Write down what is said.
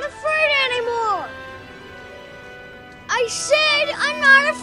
not afraid anymore. I said I'm not afraid.